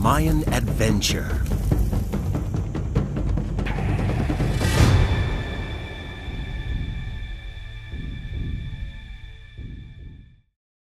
Mayan adventure.